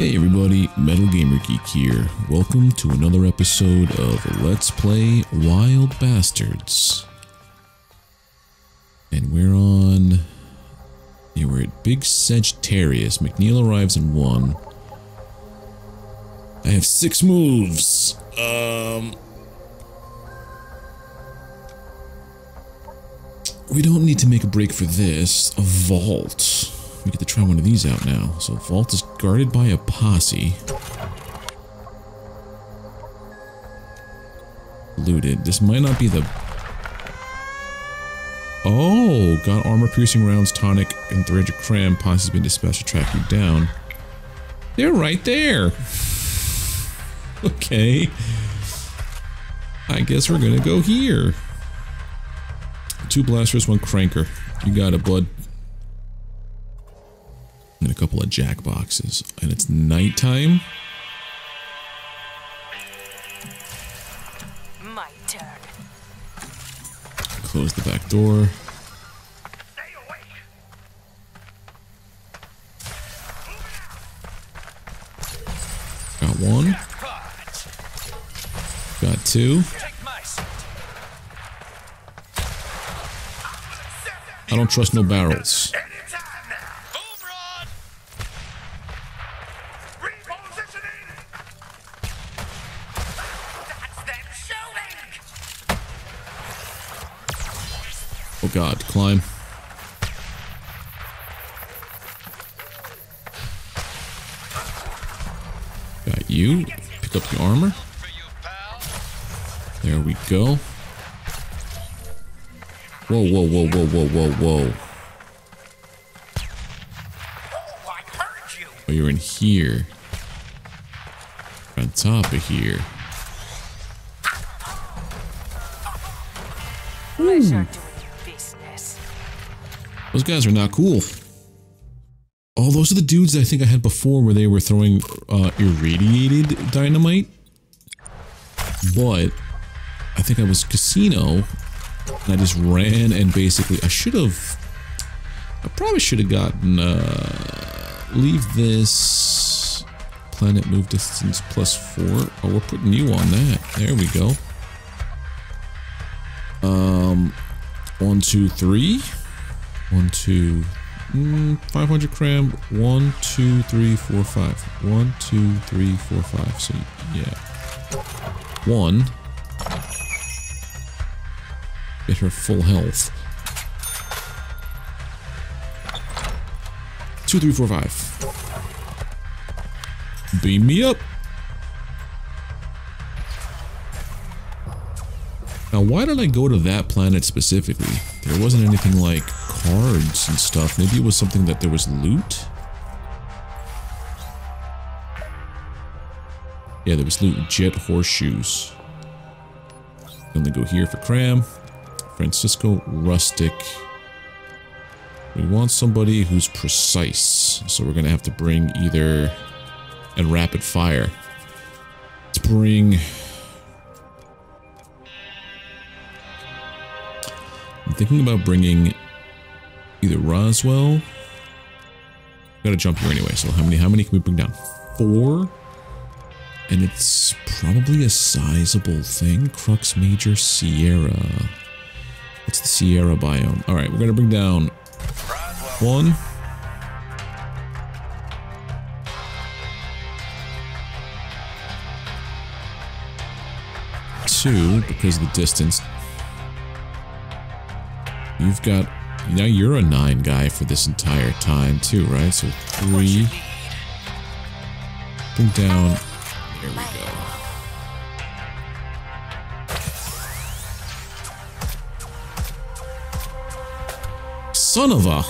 Hey everybody, Metal Gamer Geek here. Welcome to another episode of Let's Play Wild Bastards. And we're on... Yeah, we're at Big Sagittarius. McNeil arrives in one. I have six moves. Um... We don't need to make a break for this. A vault. We get to try one of these out now. So vault is guarded by a posse. Looted. This might not be the... Oh! Got armor-piercing rounds, tonic, and 300 cram. Posse's been dispatched to track you down. They're right there! okay. I guess we're gonna go here. Two blasters, one cranker. You got it, bud and a couple of jack boxes. And it's nighttime. My turn. Close the back door. Got one. Got two. I don't trust no barrels. Oh god, climb. Got you. Pick up the armor. There we go. Whoa, whoa, whoa, whoa, whoa, whoa, whoa. Oh, I heard you're in here. On top of here. Pleasure doing your business. Those guys are not cool. Oh, those are the dudes I think I had before where they were throwing uh, irradiated dynamite. But I think I was casino and I just ran and basically I should have I probably should have gotten uh leave this planet move distance plus four. Oh, we're putting you on that. There we go. Um one, two, three. One, two, mm, 500 cram. One, two, three, four, five. One, two, three, four, five. So, yeah. One. Get her full health. Two, three, four, five. Beam me up. Now, why did I go to that planet specifically? There wasn't anything like cards and stuff. Maybe it was something that there was loot? Yeah, there was loot. Jet horseshoes. Gonna go here for Cram. Francisco Rustic. We want somebody who's precise. So we're gonna have to bring either... And rapid fire. Let's bring... thinking about bringing either Roswell. Gotta jump here anyway. So how many? How many can we bring down? Four. And it's probably a sizable thing. Crux Major Sierra. What's the Sierra biome? All right, we're gonna bring down one. Two, because of the distance. You've got now you're a nine guy for this entire time too, right? So three. Bring down. There we go. Son of a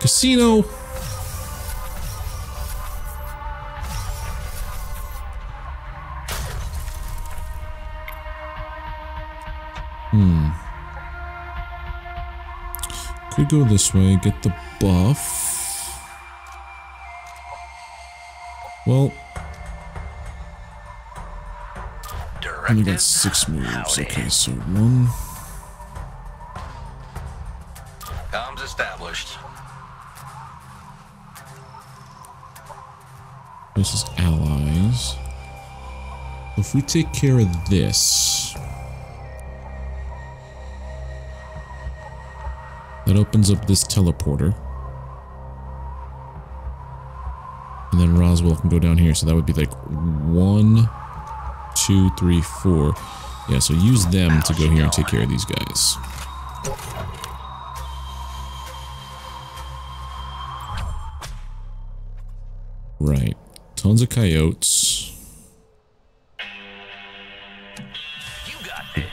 casino. Could go this way, get the buff. Well, only got six moves. Okay, so one. Comms established. This is allies. If we take care of this, that opens up this teleporter. And then Roswell can go down here. So that would be like one, two, three, four. Yeah, so use them to go here and take care of these guys. Right. Tons of coyotes.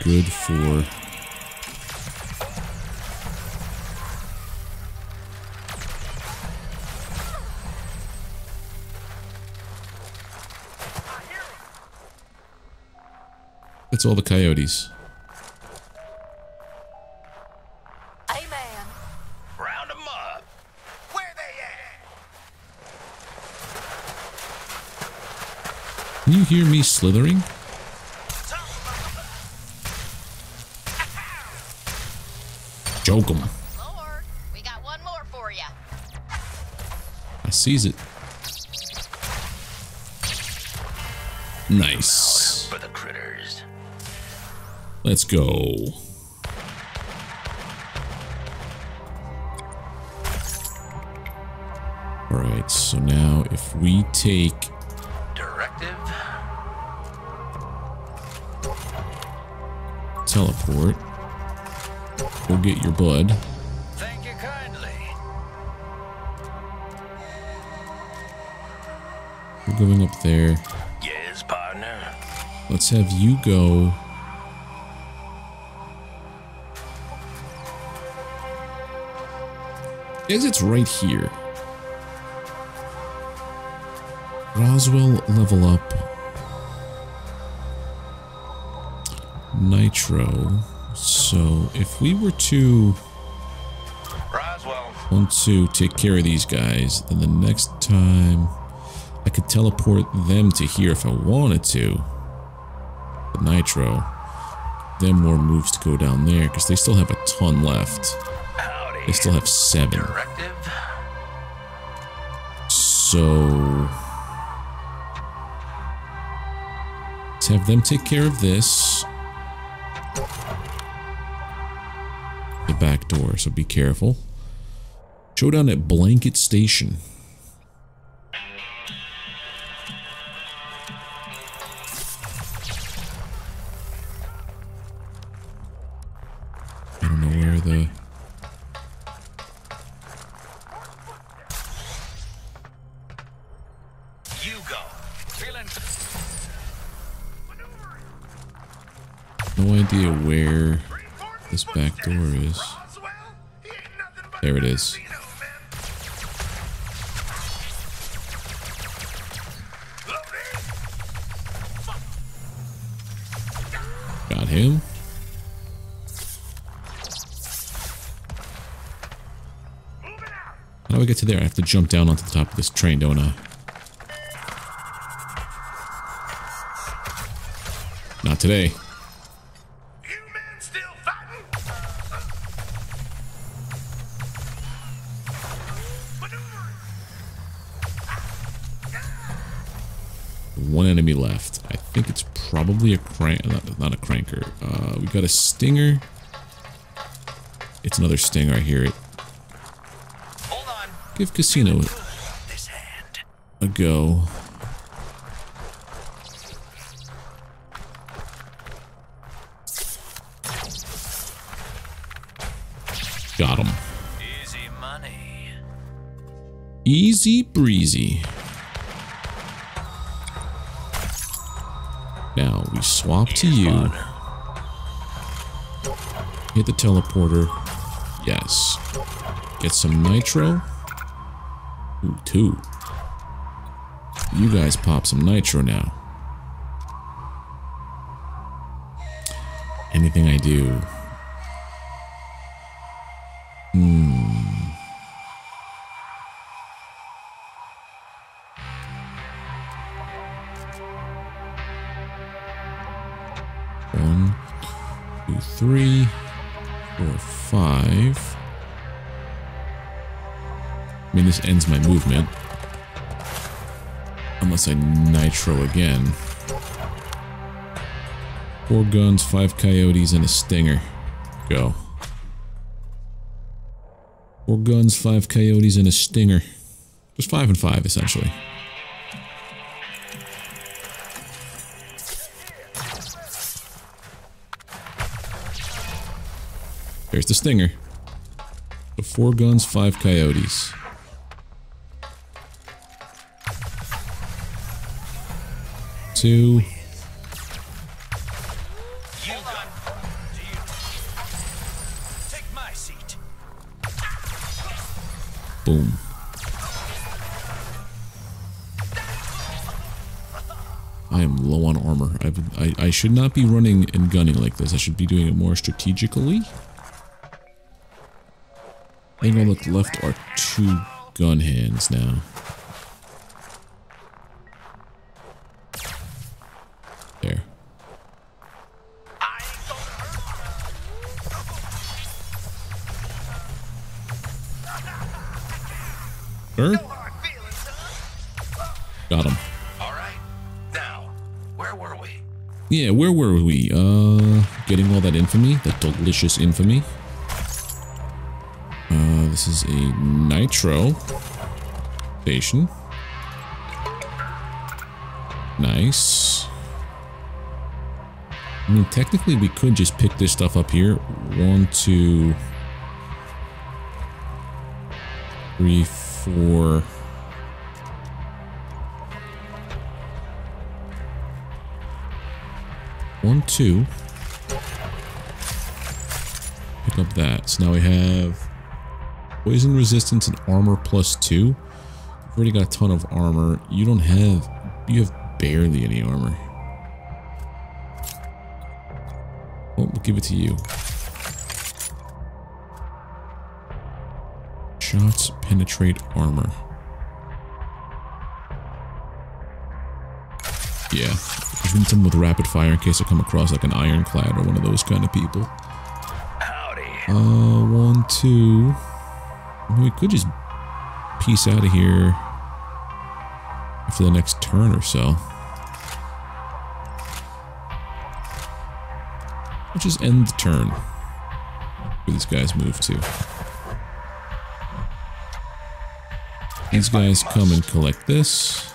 Good for... That's all the coyotes. Amen. Round 'em up. Where they at? Can you hear me slithering? Joke 'em. Lord, we got one more for you. I sees it. Nice. For the critters. Let's go. Alright, so now if we take Directive. teleport, we'll get your blood. Thank you kindly. We're going up there. Yes, partner. Let's have you go. Exit's right here. Roswell level up. Nitro. So if we were to Roswell. want to take care of these guys, then the next time I could teleport them to here if I wanted to. The Nitro. Then more moves to go down there because they still have a ton left. They still have seven. So let's have them take care of this. The back door, so be careful. Showdown at Blanket Station. Jump down onto the top of this train, don't I? Not today. One enemy left. I think it's probably a crank. Not, not a cranker. Uh, we got a stinger. It's another stinger. I hear it. Give Casino a go. Got him. Easy money. Easy breezy. Now we swap to you. Hit the teleporter. Yes. Get some nitro. Ooh, two. You guys pop some nitro now. Anything I do. This ends my movement. Unless I nitro again. Four guns, five coyotes, and a stinger. Go. Four guns, five coyotes, and a stinger. Just five and five, essentially. There's the stinger. So four guns, five coyotes. Two. Boom. I am low on armor. I've, I, I should not be running and gunning like this. I should be doing it more strategically. I think all that's left are two gun hands now. Sir? no feelings, huh? Got him. All right. Now, where were we? Yeah, where were we? Uh, getting all that infamy, that delicious infamy. Uh, this is a nitro station. Nice. I mean, technically, we could just pick this stuff up here. One, two, three, four. One, two. Pick up that. So now we have poison resistance and armor plus two. You've already got a ton of armor. You don't have, you have barely any armor. Well, we'll give it to you. Shots penetrate armor. Yeah. Just need someone with rapid fire in case I come across like an ironclad or one of those kind of people. Howdy. Uh, one, two. I mean, we could just piece out of here for the next turn or so. Let's just end the turn. Where these guys move to. These guys come and collect this.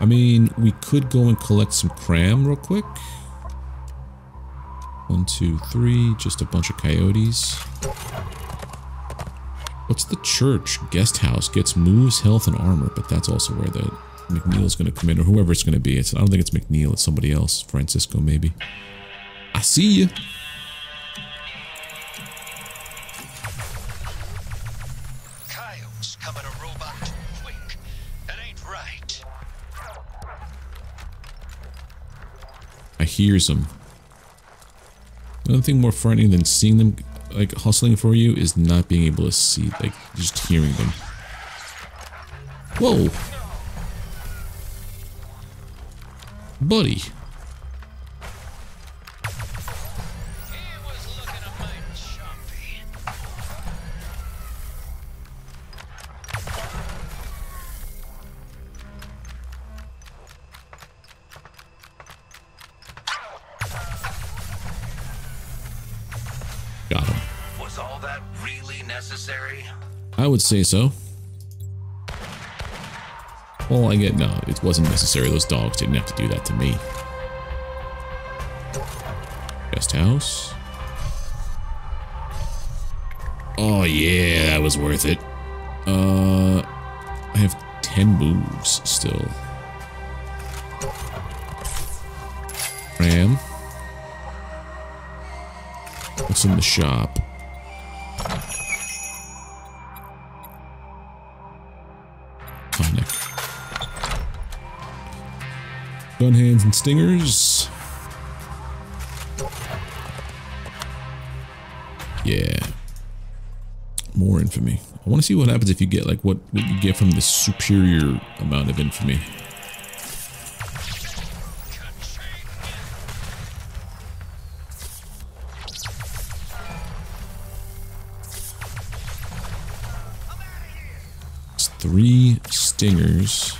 I mean, we could go and collect some cram real quick. One, two, three. Just a bunch of coyotes. What's the church? Guest house gets moves, health, and armor, but that's also where the McNeil's going to come in, or whoever it's going to be. It's, I don't think it's McNeil. It's somebody else. Francisco, maybe. I see you. Hears them. Another thing more frightening than seeing them like hustling for you is not being able to see, like just hearing them. Whoa, buddy. Would say so. Well, I get no, it wasn't necessary. Those dogs didn't have to do that to me. Guest house. Oh yeah, that was worth it. Uh, I have 10 moves still. Ram. What's in the shop? Stingers. Yeah. More infamy. I want to see what happens if you get like what, what you get from the superior amount of infamy. It's three stingers.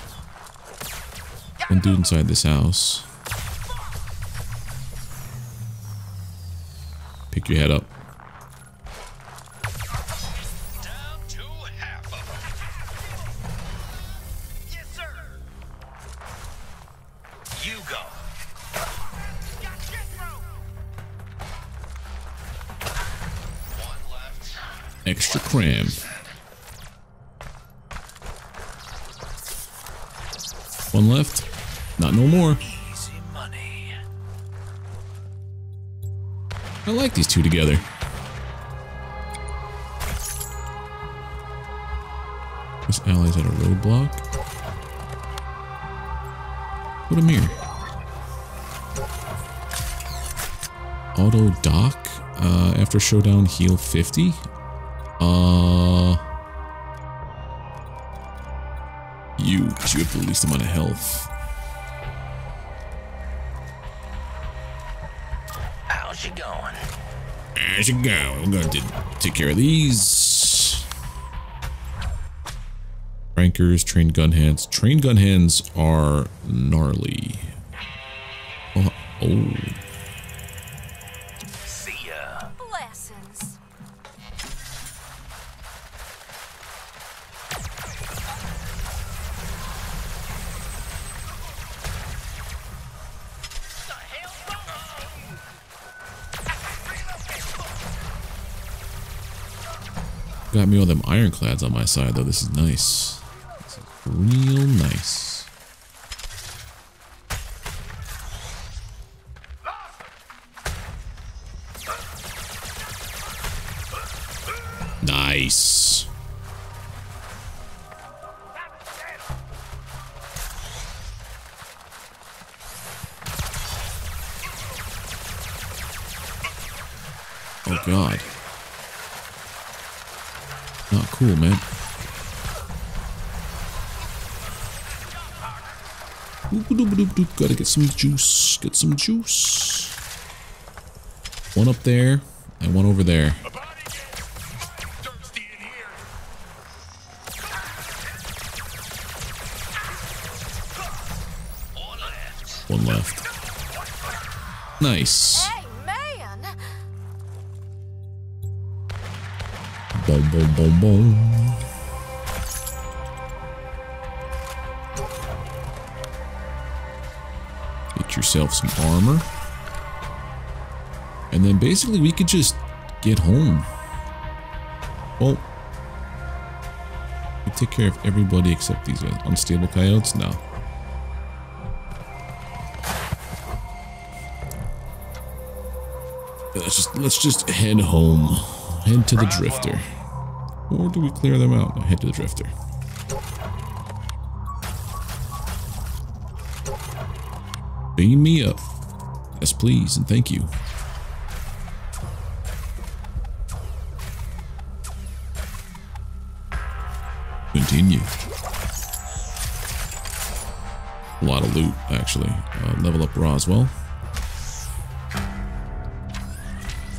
One dude inside this house. Your head up. Two together. This ally's at a roadblock. Put him here. Auto dock. Uh, after showdown, heal 50. Uh, you, you have the least amount of health. You go, I'm going to take care of these. Rankers, trained gun hands. Trained gun hands are gnarly. Oh, oh. Got me all them ironclads on my side, though. This is nice. This is real nice. Cool, man. Gotta get some juice. Get some juice. One up there and one over there. One left. Nice. Boom, boom, boom, boom. Get yourself some armor. And then basically we could just get home. Well, we take care of everybody except these uh, unstable coyotes now. Let's just let's just head home. Head to the drifter. Or do we clear them out? No, head to the drifter. Beam me up. Yes, please, and thank you. Continue. A lot of loot, actually. Uh, level up Roswell.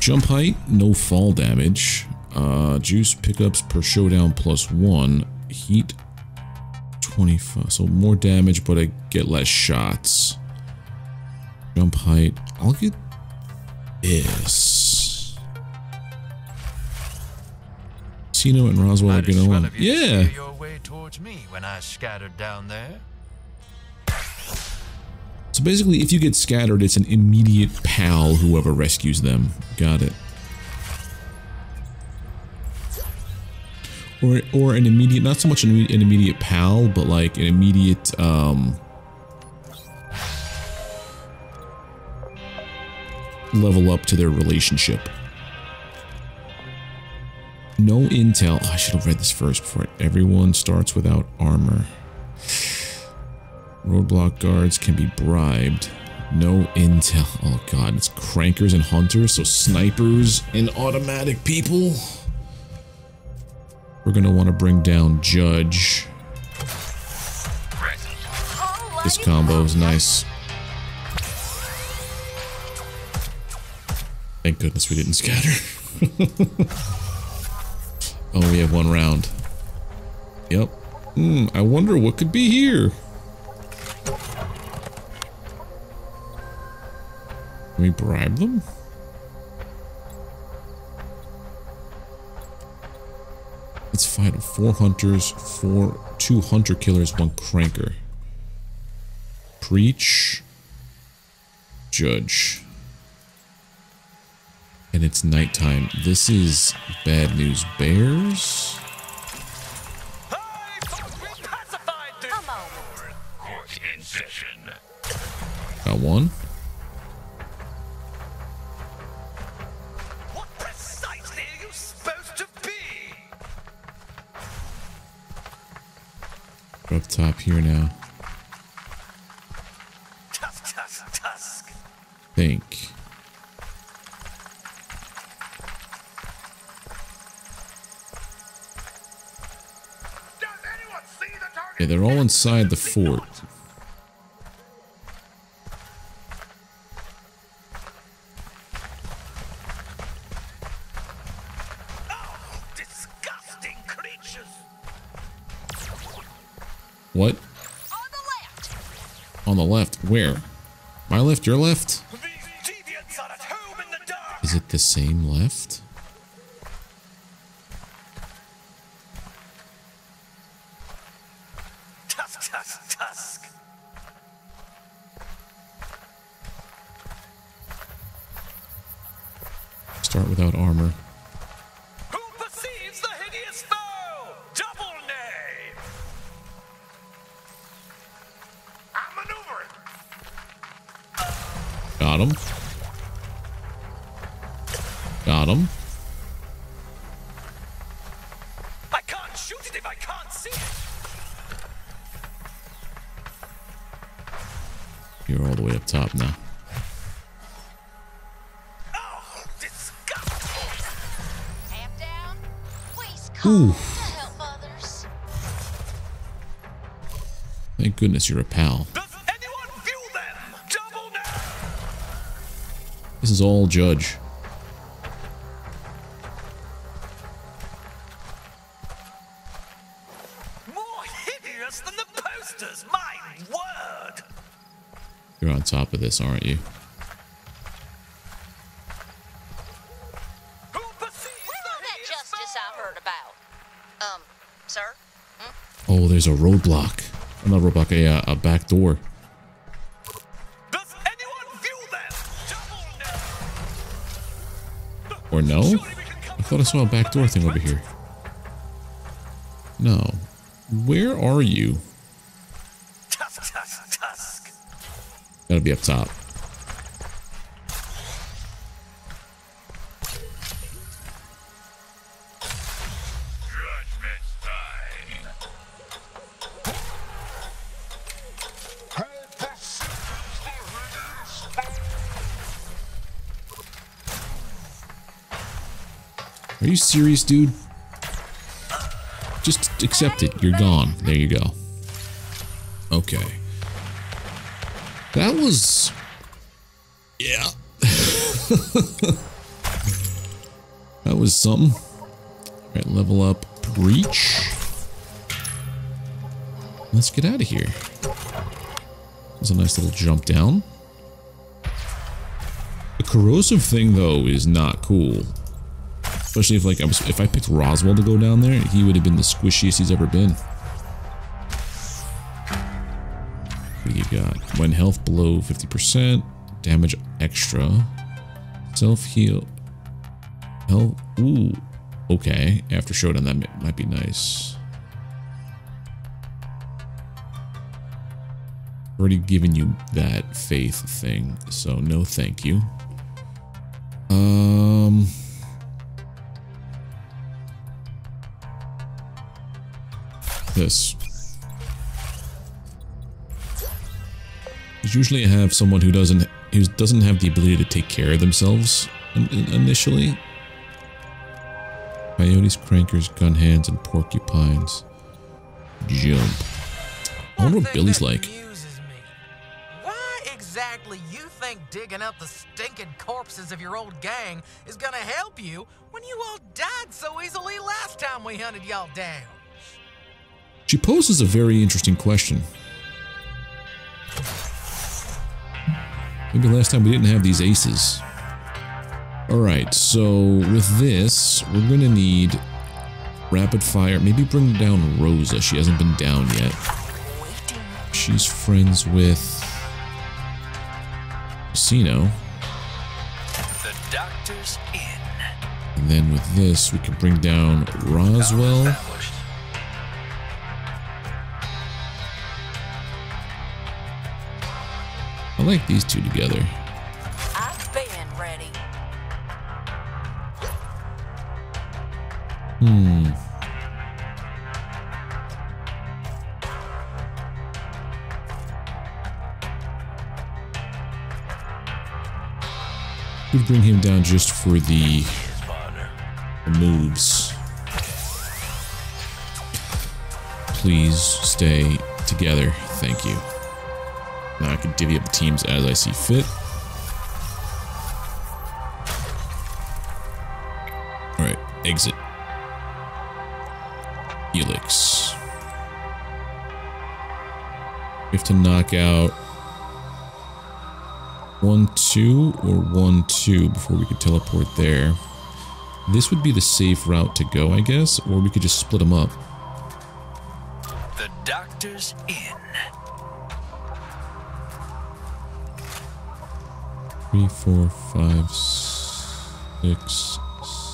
Jump height, no fall damage. Uh, juice pickups per showdown plus one. Heat, 25. So more damage, but I get less shots. Jump height. I'll get this. Sino and Roswell are Mighty gonna swell win. of you to Yeah. your way towards me when I scattered down there. So basically, if you get scattered, it's an immediate pal whoever rescues them. Got it. Or, or an immediate, not so much an, imme- an immediate pal, but like an immediate, um... Level up to their relationship. No intel. Oh, I should have read this first before. Everyone starts without armor. Roadblock guards can be bribed. No intel. Oh god, it's crankers and hunters, so snipers and automatic people. We're gonna want to bring down Judge. This combo is nice. Thank goodness we didn't scatter. oh, we have one round. Yep. Hmm, I wonder what could be here. Can we bribe them? Let's fight four hunters, four, two hunter killers, one cranker. Preach. Judge. And it's nighttime. This is bad news bears. Hey, folks, We're up top here now. Think. Yeah, they're all inside the fort. Left, your left? Is it the same left? Shoot it if I can't see it. You're all the way up top now. Oh, disgusting. Tap down. Please call Ooh. help others. Thank goodness you're a pal. Does anyone view them? Double knave. This is all Judge. Top of this, aren't you? Who perceives Where the all that hideous justice I foe? heard about? Um, sir? Oh, there's a roadblock. Not roadblock, a, uh, a back door. Does anyone view them? Double knave. Or no? Surely we can come I thought I saw a back door thing over here. No. Where are you? Gotta be up top. Are you serious, dude? Just accept it. You're gone. There you go. Okay. That was... Yeah. that was something. Alright, level up. Breach. Let's get out of here. That's a nice little jump down. The corrosive thing, though, is not cool. Especially if like I was if I picked Roswell to go down there, he would have been the squishiest he's ever been. Got? When health below 50%, damage extra, self heal, health. Ooh, okay. After showdown, that mi- might be nice. Already given you that faith thing, so no thank you. Um. this. Because usually I have someone who doesn't who doesn't have the ability to take care of themselves in, in- initially. Coyotes, crankers, gun hands, and porcupines. Jump. I wonder what Billy's like. Why exactly you think digging up the stinking corpses of your old gang is gonna help you when you all died so easily last time we hunted y'all down? She poses a very interesting question. Maybe last time we didn't have these aces. Alright, so with this, we're gonna need rapid fire. Maybe bring down Rosa. She hasn't been down yet. She's friends with Casino. The doctor's in. And then with this, we can bring down Roswell. I like these two together. I've been ready. Hmm. We'd bring him down just for the, the moves. Please stay together. Thank you. Now I can divvy up the teams as I see fit. Alright, exit. Helix. We have to knock out one, two, or one, two before we could teleport there. This would be the safe route to go, I guess, or we could just split them up. The doctor's in. Three, four, five, six,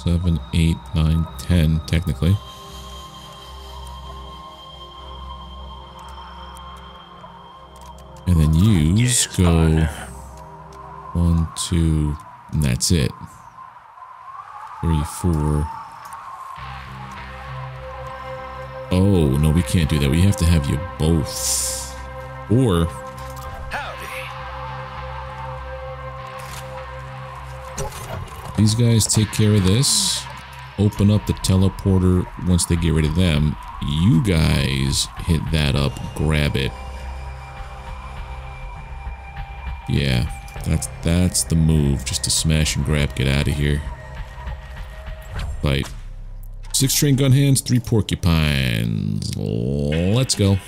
seven, eight, nine, ten, technically. And then use go partner. one, two, and that's it. Three, four. Oh, no, we can't do that. We have to have you both. Or These guys take care of this. Open up the teleporter once they get rid of them. You guys hit that up, grab it. Yeah, that's that's the move. Just to smash and grab, get out of here. Fight. Six train gun hands, three porcupines. Let's go.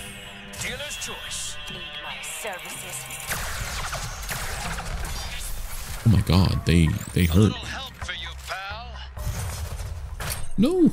Oh my god, they they hurt. You. No.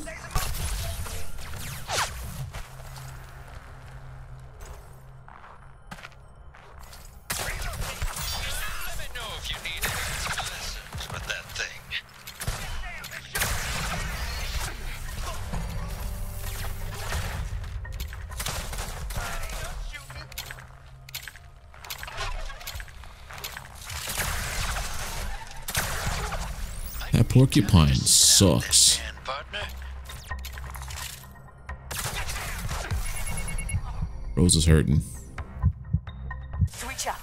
Porcupine sucks. Rose is hurting. Switch up.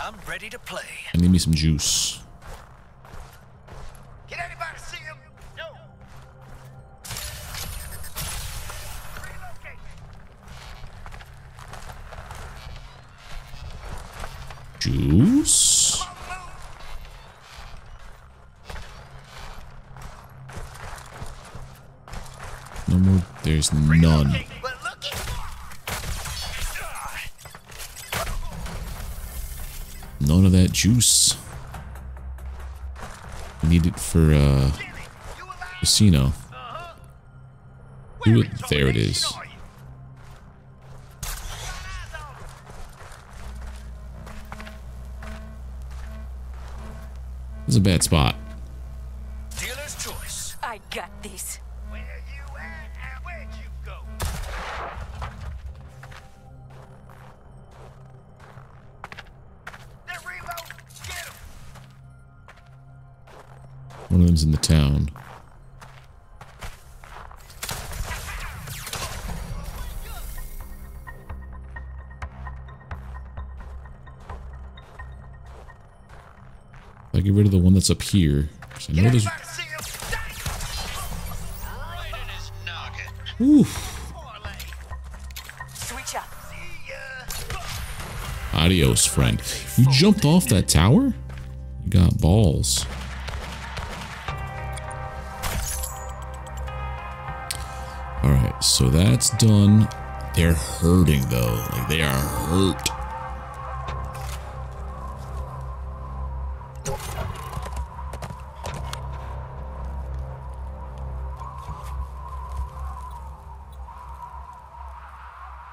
I'm ready to play. I need me some juice. Juice. We need it for, uh, casino. It. There it is. Is a bad spot. One of them's in the town. I get rid of the one that's up here. 'cause I know there's. Anybody see him? Right in his noggin. Oof. Switch up. Adios, friend. You jumped off that tower? You got balls. So that's done. They're hurting though. Like they are hurt.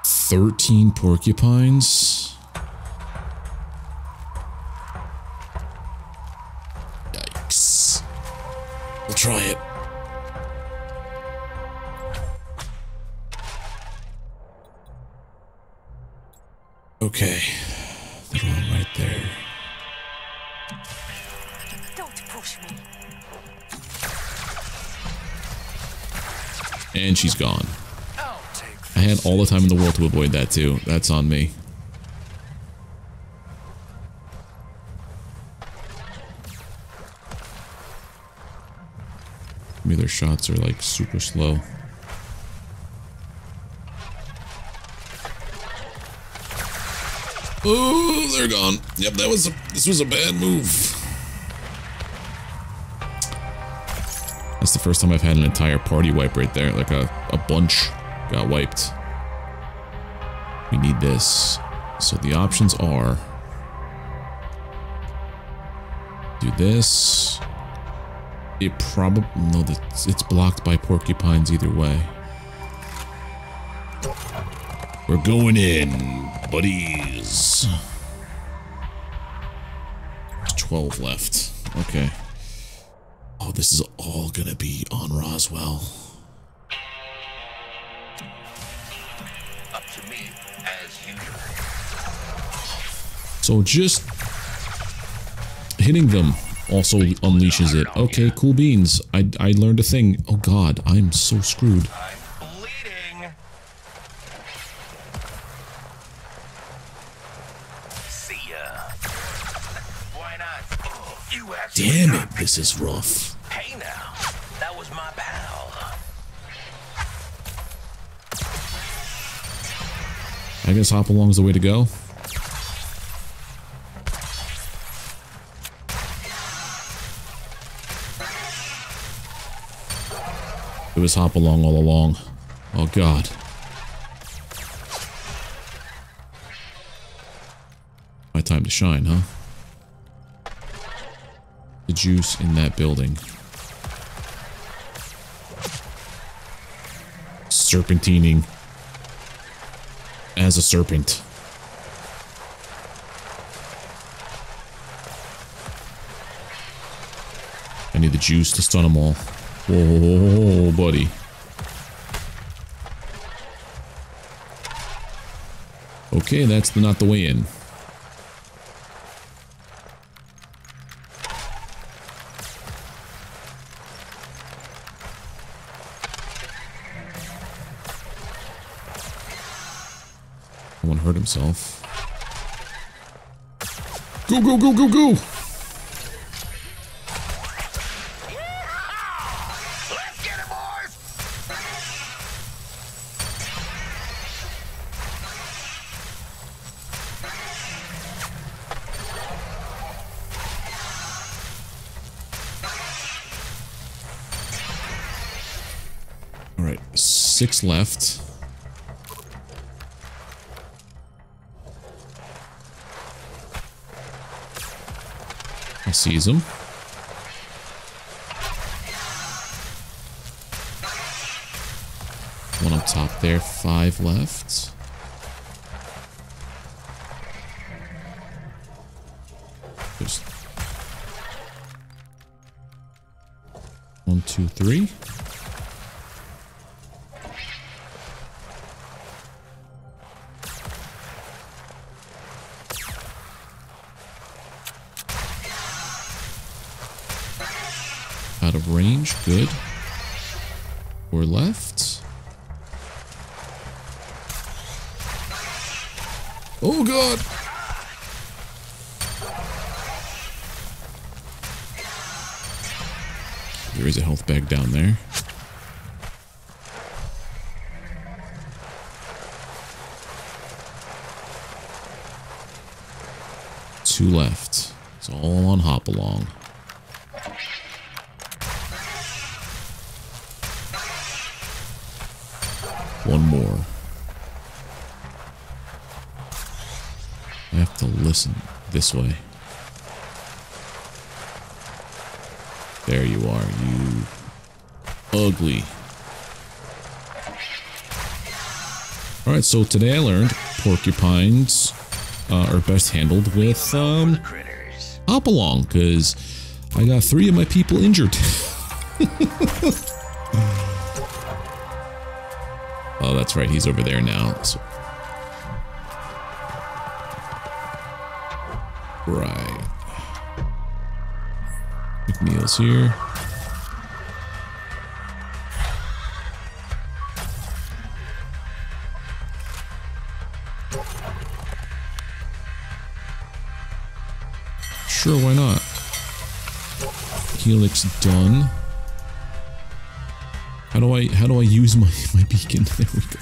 Thirteen porcupines. To avoid that too. That's on me. Maybe their shots are like super slow. Oh, they're gone. Yep, that was a, this was a bad move. That's the first time I've had an entire party wipe right there. Like a, a bunch got wiped. We need this. So the options are do this. It probably no, that's- it's blocked by porcupines either way. We're going in, buddies. There's 12 left. Okay. Oh, this is all gonna be on Roswell. So just hitting them also unleashes it. Okay, cool beans. I, I learned a thing. Oh god, I'm so screwed. Bleeding. See ya. Why not? You have to Damn it, this is rough. Hey now, that was my pal. I guess Hopalong is the way to go. It was Hopalong all along. Oh god. My time to shine, huh? The juice in that building. Serpentining as a serpent. I need the juice to stun them all. Whoa, buddy. Okay, that's the, not the way in. No one hurt himself. Go, go, go, go, go! Six left. I seize him. One up top there, five left. There's one, two, three. Range, good. Four left. Oh god! There is a health bag down there. Two left. It's all on Hopalong. One more. I have to listen this way. There you are, you ugly. Alright, so today I learned porcupines uh, are best handled with um, hop-along, because I got three of my people injured. oh, that's right, he's over there now. So- Right. McNeil's here. Sure, why not? Helix done. How do I how do I use my my beacon? There we go.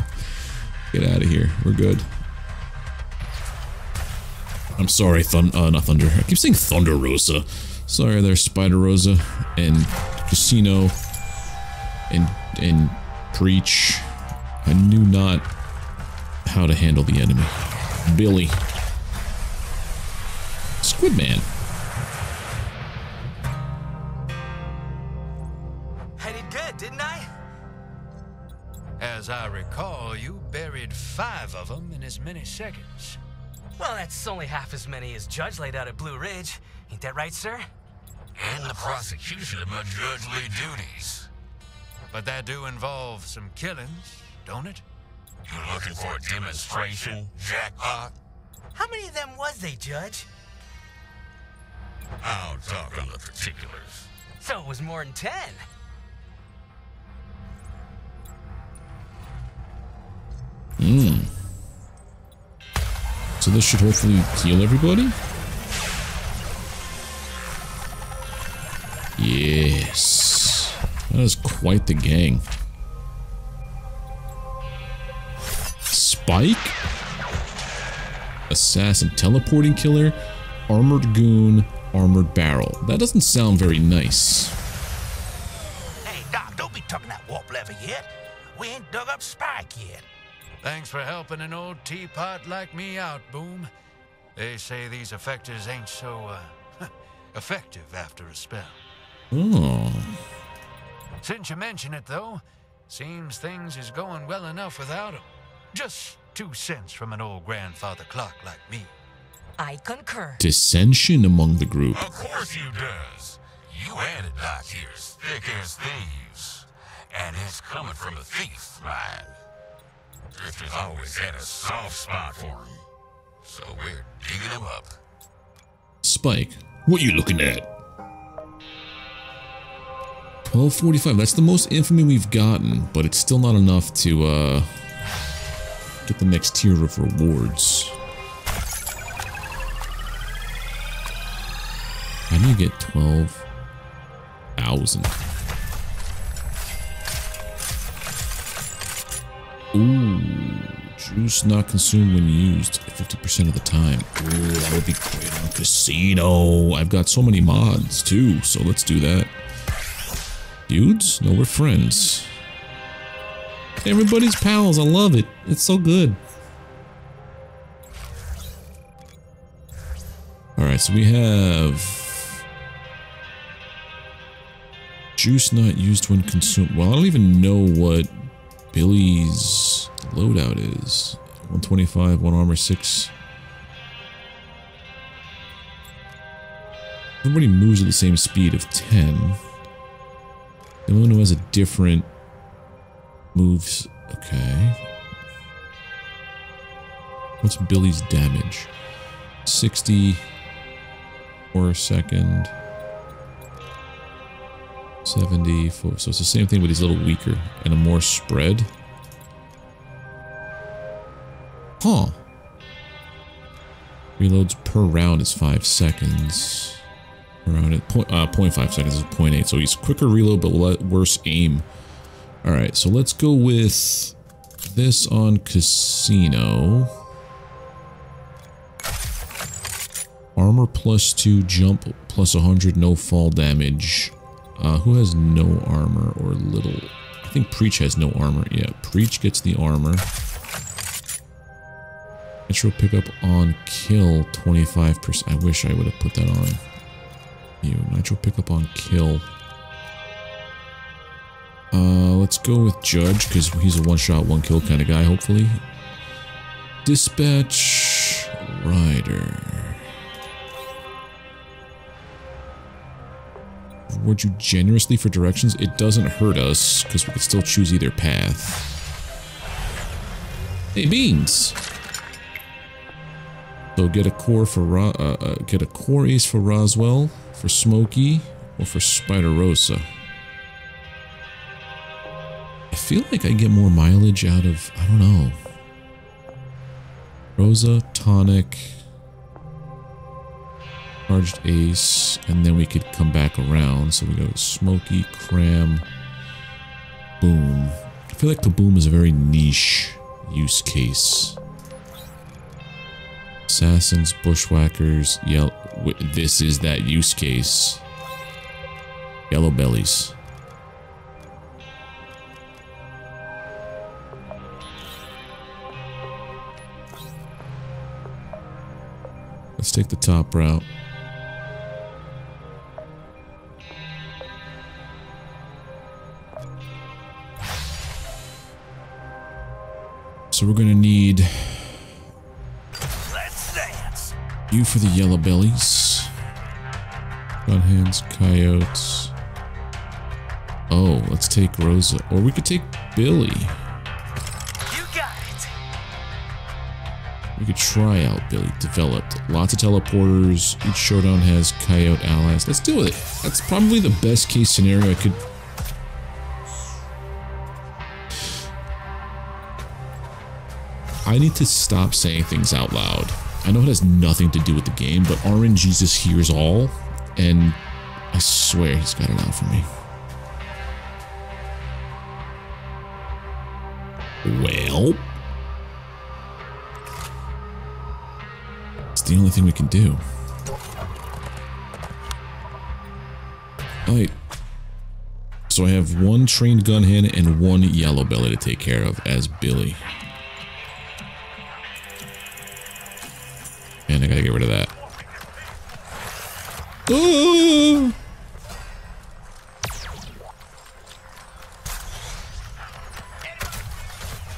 Get out of here. We're good. I'm sorry, Thun uh, not Thunder. I keep saying Thunder Rosa. Sorry there, Spider Rosa and Casino and and Preach. I knew not how to handle the enemy. Billy. Squidman. I as many seconds. Well, that's only half as many as Judge laid out at Blue Ridge. Ain't that right, sir? And the prosecution of my judgely duties. But that do involve some killings, don't it? You looking for a demonstration, jackpot? How many of them was they, Judge? I'll talk on the particulars. So it was more than ten. So this should hopefully heal everybody? Yes. That is quite the gang. Spike? Assassin teleporting killer? Armored goon? Armored barrel. That doesn't sound very nice. Thanks for helping an old teapot like me out, Boom. They say these effectors ain't so, uh, effective after a spell. Oh. Since you mention it, though, seems things is going well enough without 'em. Just two cents from an old grandfather clock like me. I concur. Dissension among the group. Of course you does. You and the Doc here's thick as thieves. And it's coming from a thief, mind. Always had a soft spot for him. So we're digging him up. Spike, what you looking at? 1245, that's the most infamy we've gotten, but it's still not enough to, uh, get the next tier of rewards. How do you get 12,000? Ooh, juice not consumed when used 50% of the time. Ooh, that would be great on casino. I've got so many mods too, so let's do that. Dudes? No, we're friends. Everybody's pals. I love it. It's so good. Alright, so we have... Juice not used when consumed. Well, I don't even know what Billy's loadout is. 125, 1 armor, 6. Everybody moves at the same speed of 10. The one who has a different moves. Okay. What's Billy's damage? 60 for a second. 70. For, so it's the same thing, but he's a little weaker and a more spread. Huh. Reloads per round is 5 seconds. Around it, point, uh, 0.5 seconds is 0.8. So he's quicker reload, but worse aim. Alright, so let's go with this on Casino. Armor plus 2, jump plus 100, no fall damage. Uh, who has no armor or little? I think Preach has no armor. Yeah, Preach gets the armor. Nitro pickup on kill 25%. I wish I would have put that on you. Nitro pickup on kill. Uh, let's go with Judge because he's a one shot, one kill kind of guy, hopefully. Dispatch Rider. Reward you generously for directions. It doesn't hurt us because we can still choose either path. Hey, beans. So get a core for Ro uh, uh, get a core ace for Roswell, for Smokey, or for Spider Rosa. I feel like I get more mileage out of I don't know. Rosa, tonic, charged ace, and then we could come back around. So we go Smokey, Cram, Boom. I feel like Kaboom is a very niche use case. Assassins, bushwhackers, yell. This is that use case. Yellow bellies. Let's take the top route. So we're gonna need you for the yellow bellies. Gun hands, coyotes. Oh, let's take Rosa. Or we could take Billy. You got it. We could try out Billy. Developed. Lots of teleporters. Each showdown has coyote allies. Let's deal with it. That's probably the best case scenario I could... I need to stop saying things out loud. I know it has nothing to do with the game, but RNGesus hears all, and I swear he's got it out for me. Well... It's the only thing we can do. Alright. So I have one trained gun hand and one yellow belly to take care of as Billy. Gotta get rid of that. Ah!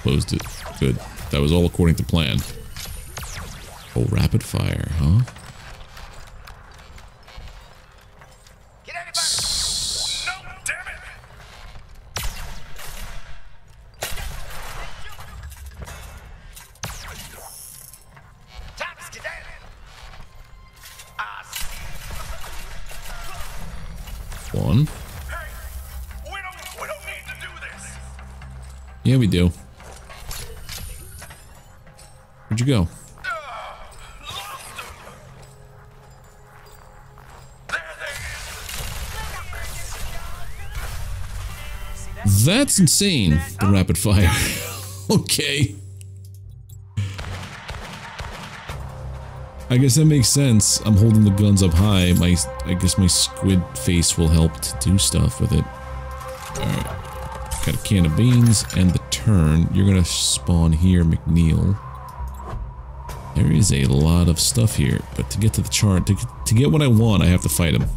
Closed it. Good. That was all according to plan. Oh, rapid fire, huh? Go? That's insane, the rapid fire. okay. I guess that makes sense. I'm holding the guns up high. My, I guess my squid face will help to do stuff with it. Alright. Got a can of beans and the turn. You're gonna spawn here, McNeil. There is a lot of stuff here, but to get to the chart, to, to get what I want, I have to fight him.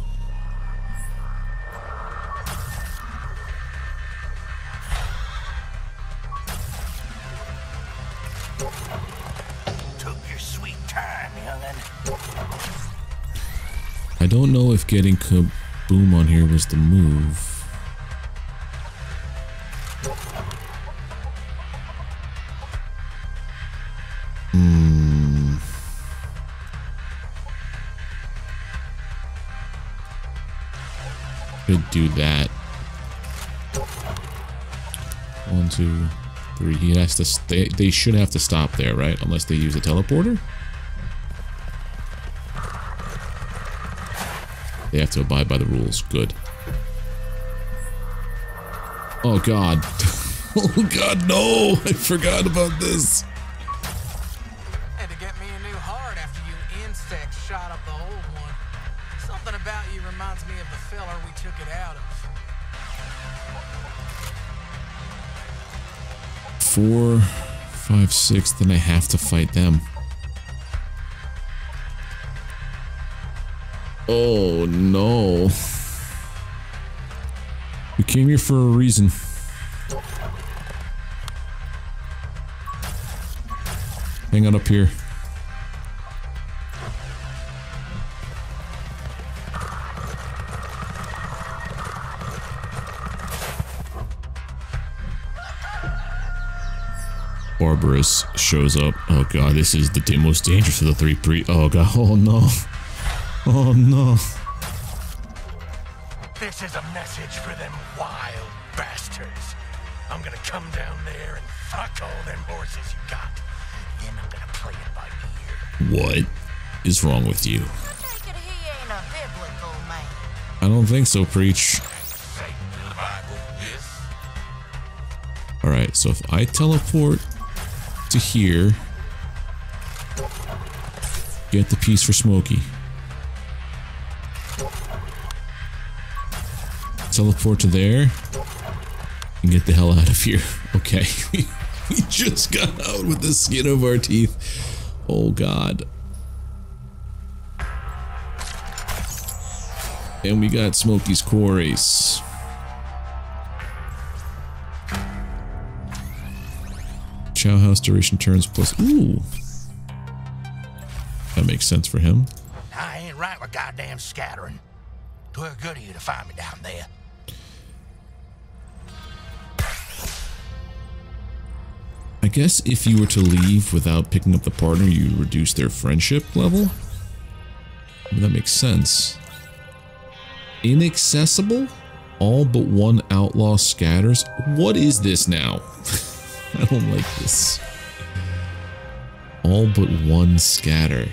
Took your sweet time, youngin'. I don't know if getting Kaboom on here was the move. Could do that. One, two, three. He has to. They should have to stop there, right? Unless they use a teleporter. They have to abide by the rules. Good. Oh god. oh god, no! I forgot about this. six, then I have to fight them. Oh, no. We came here for a reason. Hang on up here. Barbarous shows up. Oh god, this is the most dangerous of the three pre- Oh god, oh no. Oh no. This is a message for them wild bastards. I'm gonna come down there and fuck all them horses you got. Then I'm gonna play it by ear. What is wrong with you? Take it he ain't a biblical man. I don't think so, Preach. Satan in the Bible, yes. Alright, so if I teleport to here, get the piece for Smokey. Teleport to there, and get the hell out of here. Okay, we just got out with the skin of our teeth. Oh god. And we got Smokey's Quarries. Chow House duration turns plus. Ooh. That makes sense for him. I ain't right with goddamn scattering. Twere good of you to find me down there. I guess if you were to leave without picking up the partner, you reduce their friendship level? I mean, that makes sense. Inaccessible? All but one outlaw scatters? What is this now? I don't oh, like this. All but one scatter.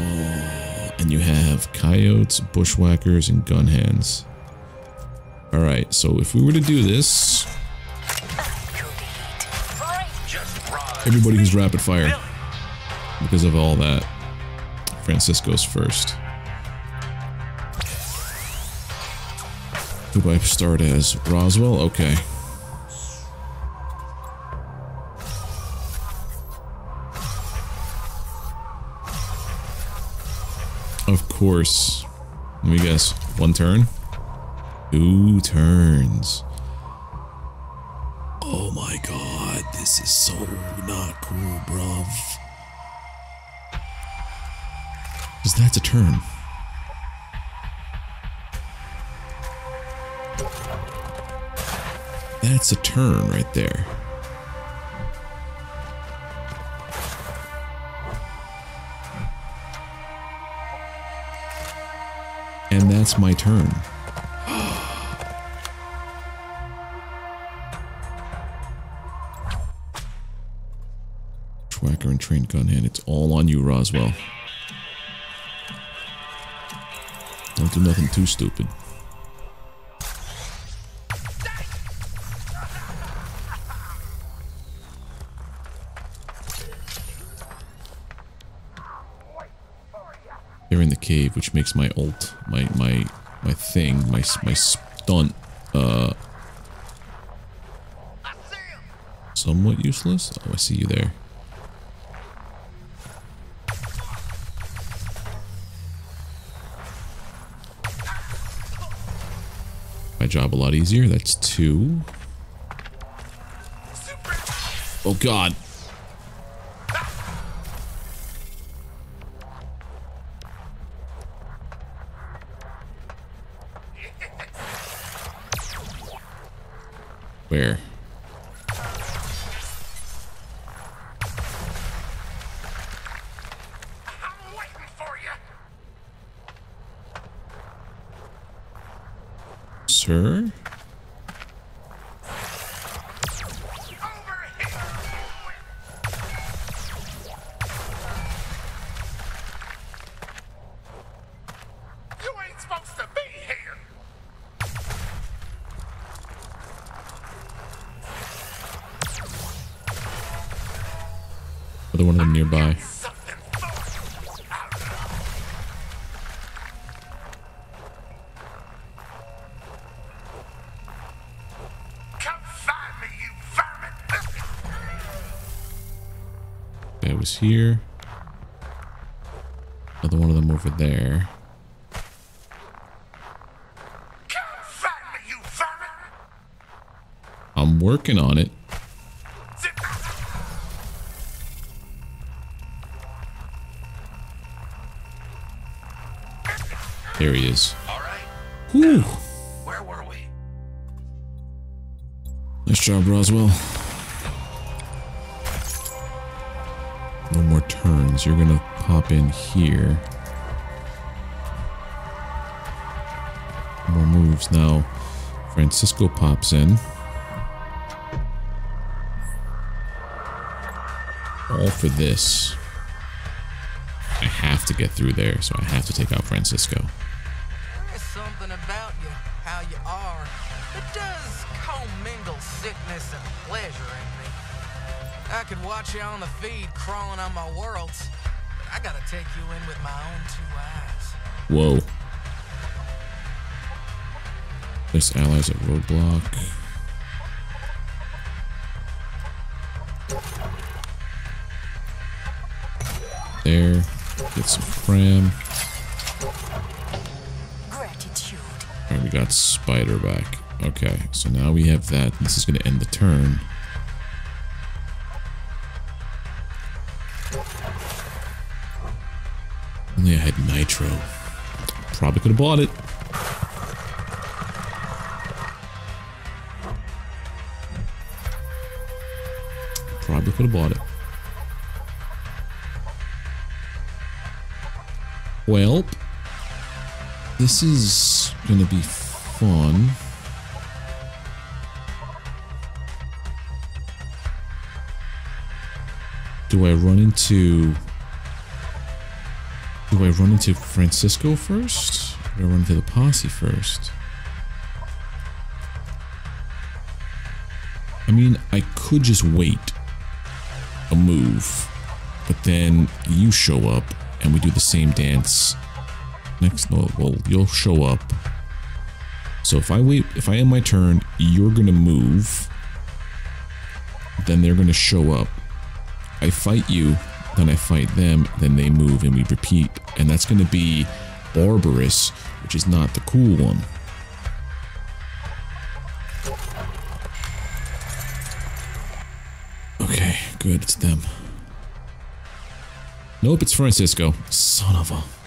Oh, and you have coyotes, bushwhackers, and gun hands. Alright, so if we were to do this, everybody who's rapid fire because of all that. Francisco's first. Who do I start as? Roswell? Okay. Course. Let me guess. One turn? Two turns. Oh my god, this is so not cool, bruv. Because that's a turn. That's a turn right there. That's my turn. Tracker and trained gun hand. It's all on you, Roswell. Don't do nothing too stupid. Cave, which makes my ult, my my my thing, my my stunt, uh, somewhat useless. Oh, I see you there. My job a lot easier. That's two. Oh God. of them nearby. That was here. Another one of them over there. Me, I'm working on it. There he is. All right. Whew. Where were we? Nice job, Roswell. No more turns. You're gonna pop in here. More moves now. Francisco pops in. All for this. I have to get through there, so I have to take out Francisco. Feed crawling on my worlds, but I gotta take you in with my own two eyes. Whoa. Place allies at roadblock. There. Get some cram. Gratitude. Alright, we got Spider back. Okay, so now we have that. This is going to end the turn. Only I had Nitro. Probably could have bought it. Probably could have bought it. Well, this is gonna be fun. Do I run into... Do I run into Francisco first? Or do I run into the posse first? I mean, I could just wait a move, but then you show up and we do the same dance next well you'll show up so if i wait if i end my turn you're gonna move then they're gonna show up i fight you then i fight them then they move and we repeat and that's gonna be barbarous which is not the cool one okay good it's them Nope, it's Francisco. Son of a.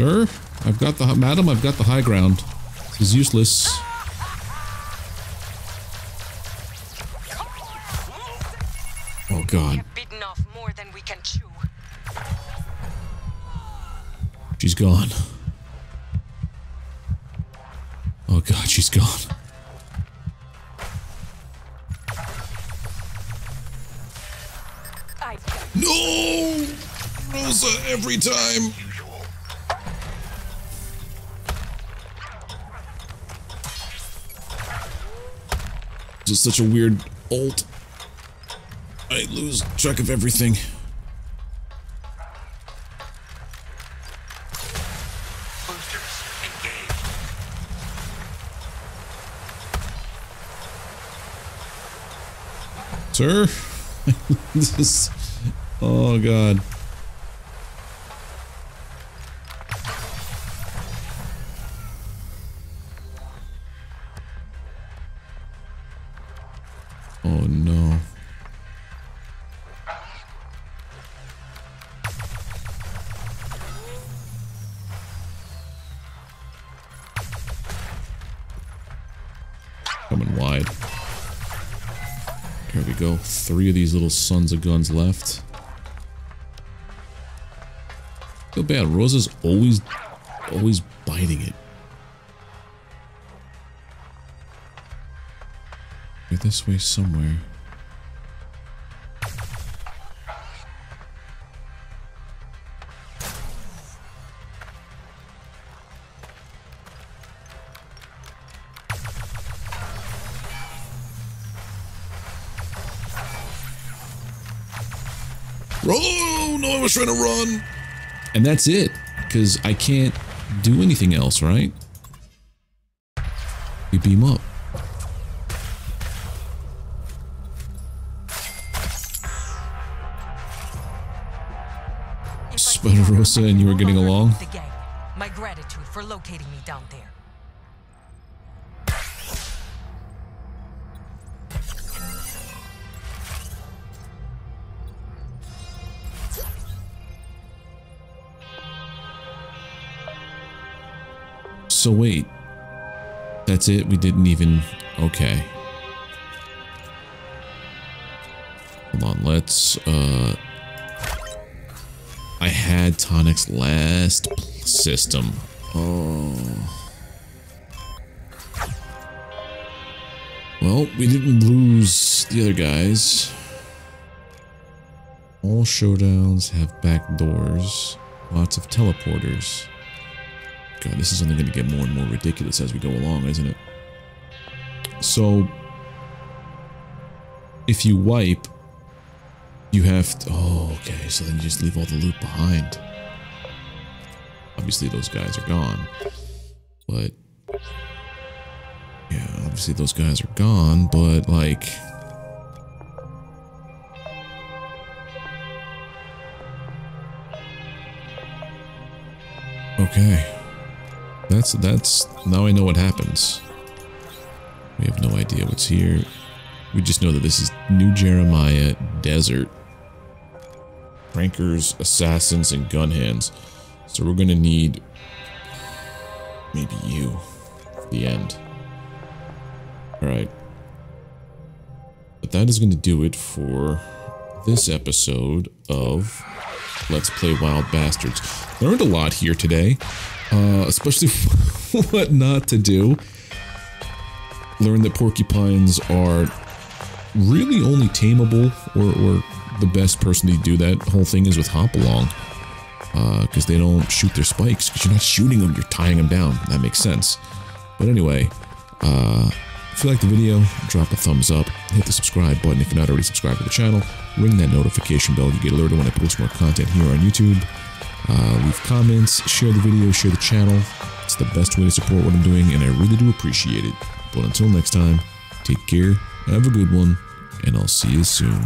Sir, I've got the madam. I've got the high ground. This is useless. Oh God, Such a weird ult. I lose track of everything. Sir? this is... Oh, God. Oh, no. Coming wide. Here we go. Three of these little sons of guns left. Feel bad. Rosa's always, always biting it. This way somewhere. Oh, no, I was trying to run. And that's it, because I can't do anything else, right? You beam up. And you were getting along? My gratitude for locating me down there. So wait. That's it? We didn't even... Okay. Hold on, let's... uh had Tonic's last system. Oh. Well, we didn't lose the other guys. All showdowns have back doors. Lots of teleporters. God, this is only going to get more and more ridiculous as we go along, isn't it? So, if you wipe, you have to... Oh, okay, so then you just leave all the loot behind. Obviously, those guys are gone. But... Yeah, obviously those guys are gone, but, like... Okay. That's, that's, now I know what happens. We have no idea what's here. We just know that this is New Jeremiah Desert. Prankers, assassins, and gun hands. So we're gonna need maybe you the end. Alright. But that is gonna do it for this episode of Let's Play Wild Bastards. Learned a lot here today, uh, especially what not to do. Learned that porcupines are really only tameable or, or the best person to do that whole thing is with Hopalong. Because uh, they don't shoot their spikes. Because you're not shooting them, you're tying them down. That makes sense. But anyway, uh, if you like the video, drop a thumbs up. Hit the subscribe button if you're not already subscribed to the channel. Ring that notification bell to get alerted when I post more content here on YouTube. Uh, leave comments, share the video, share the channel. It's the best way to support what I'm doing, and I really do appreciate it. But until next time, take care, have a good one, and I'll see you soon.